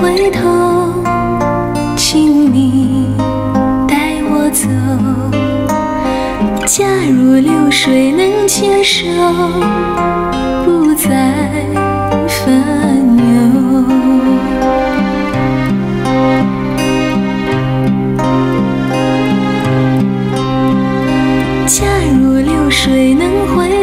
回头请你带我走。假如流水能接受不再烦忧。假如流水能回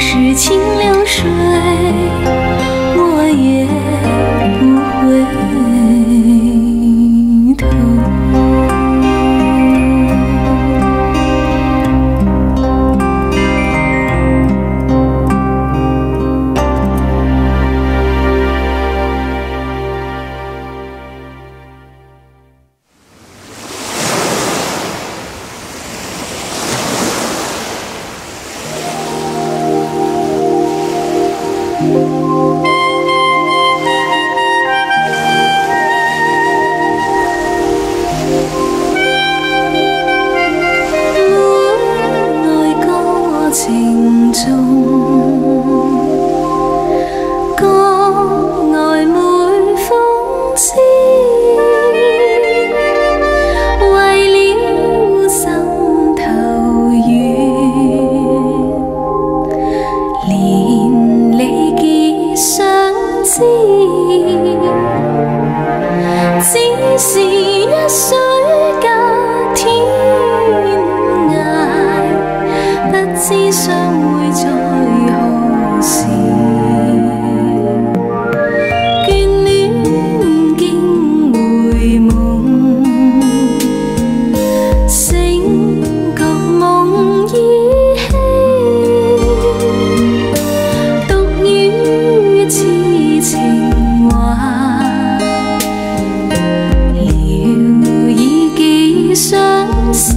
时间會在何時？眷戀竟回夢，醒覺夢依稀，獨語痴情話，聊以寄相思。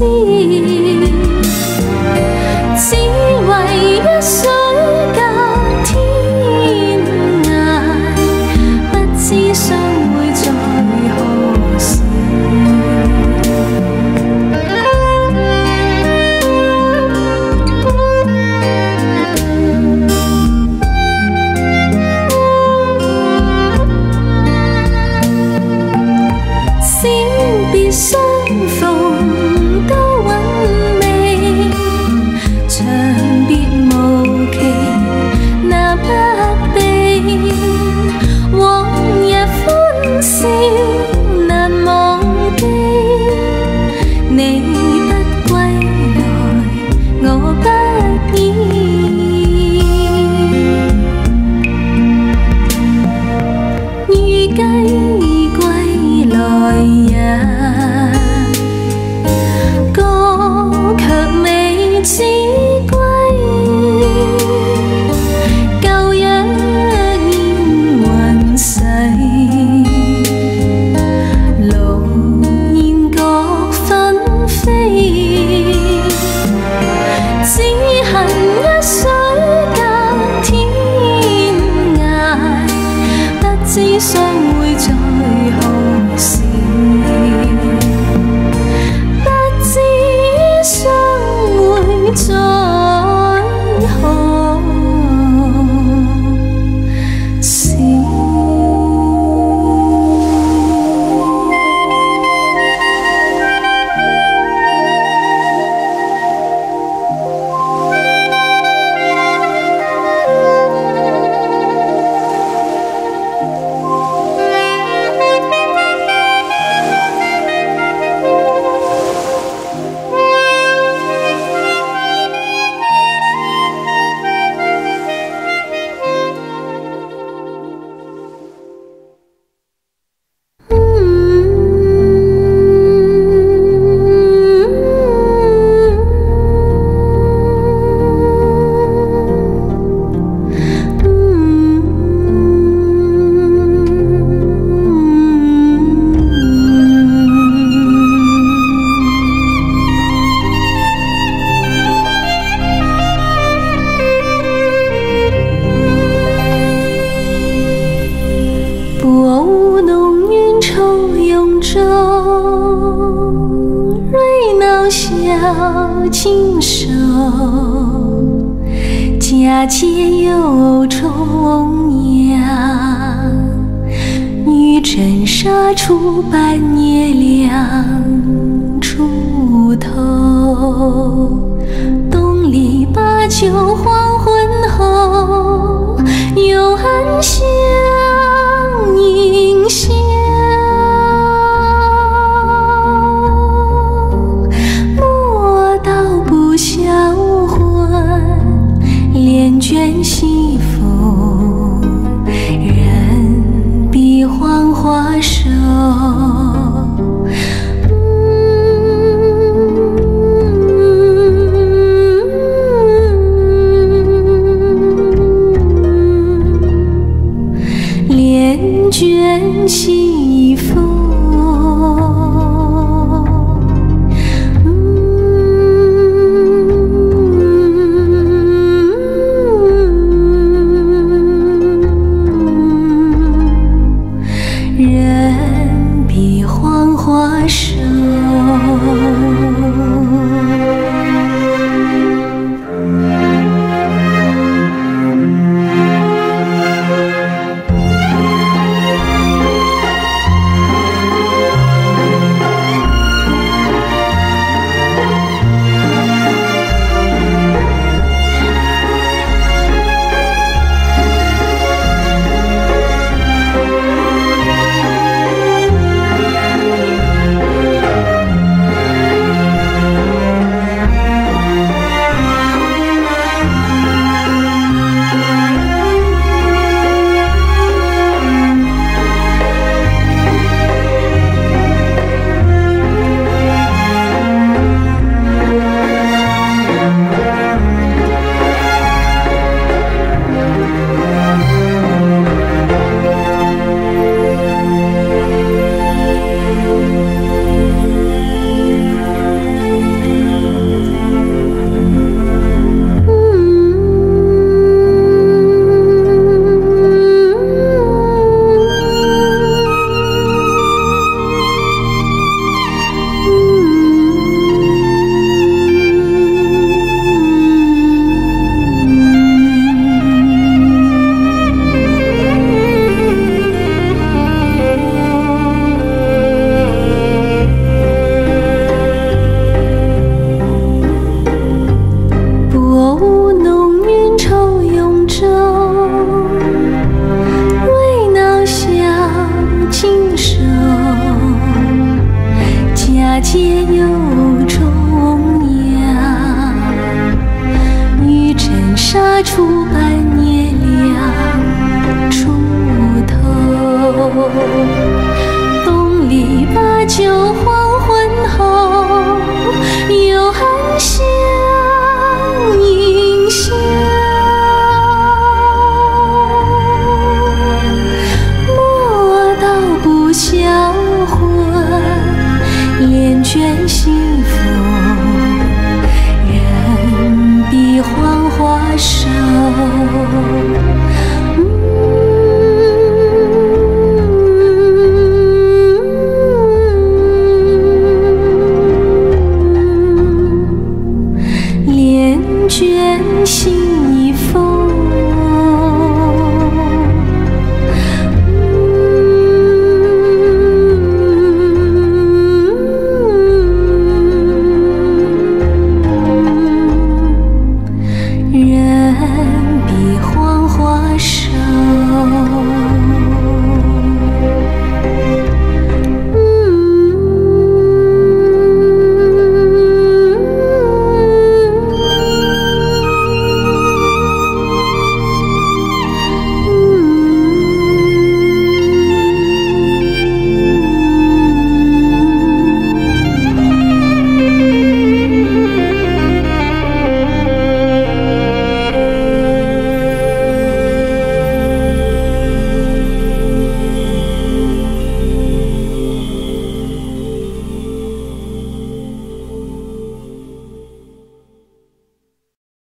佳节又重阳，玉枕纱出半夜凉，出头，东篱把酒黄昏后，又暗香